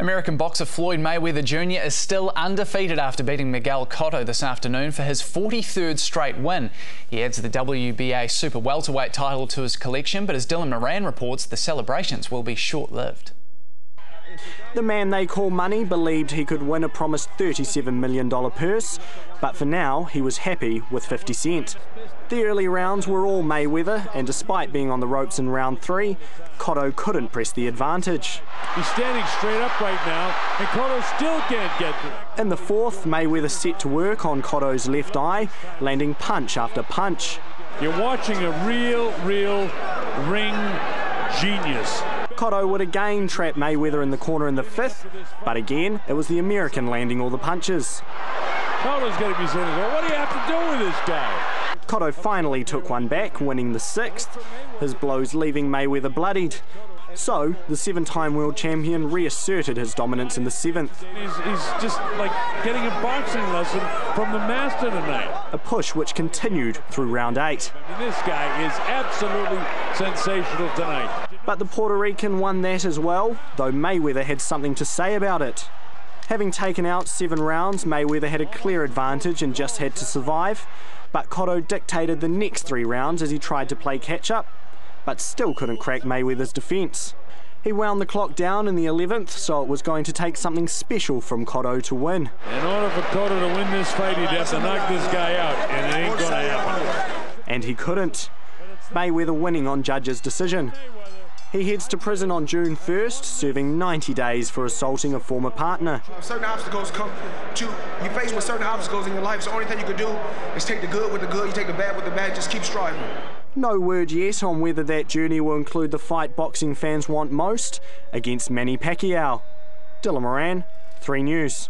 American boxer Floyd Mayweather Jr. is still undefeated after beating Miguel Cotto this afternoon for his 43rd straight win. He adds the WBA Super Welterweight title to his collection, but as Dylan Moran reports, the celebrations will be short lived. The man they call Money believed he could win a promised $37 million purse, but for now he was happy with 50 cent. The early rounds were all Mayweather, and despite being on the ropes in round three, Cotto couldn't press the advantage. He's standing straight up right now, and Cotto still can't get through. In the fourth, Mayweather set to work on Cotto's left eye, landing punch after punch. You're watching a real, real ring genius. Cotto would again trap Mayweather in the corner in the fifth, but again, it was the American landing all the punches. Cotto's going to be saying, well, what do you have to do with this guy? Cotto finally took one back, winning the sixth, his blows leaving Mayweather bloodied. So, the seven-time world champion reasserted his dominance in the seventh. He's, he's, just like getting a boxing lesson from the master tonight. A push which continued through round eight. I mean, this guy is absolutely sensational tonight. But the Puerto Rican won that as well, though Mayweather had something to say about it. Having taken out seven rounds, Mayweather had a clear advantage and just had to survive, but Cotto dictated the next three rounds as he tried to play catch-up, but still couldn't crack Mayweather's defence. He wound the clock down in the 11th, so it was going to take something special from Cotto to win. In order for Cotto to win this fight, he'd have to knock this guy out, and it ain't going to happen. And he couldn't. Mayweather winning on judge's decision. He heads to prison on June 1st, serving 90 days for assaulting a former partner. Certain obstacles come to you face with certain obstacles in your life. So the only thing you can do is take the good with the good, you take the bad with the bad, just keep striving. No word yet on whether that journey will include the fight boxing fans want most against Manny Pacquiao. Dylan Moran, 3 News.